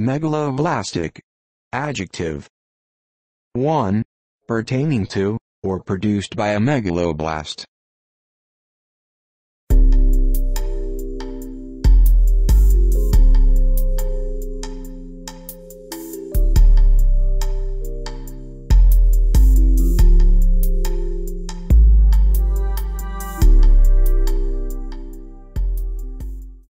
Megaloblastic. Adjective. 1. Pertaining to, or produced by a megaloblast.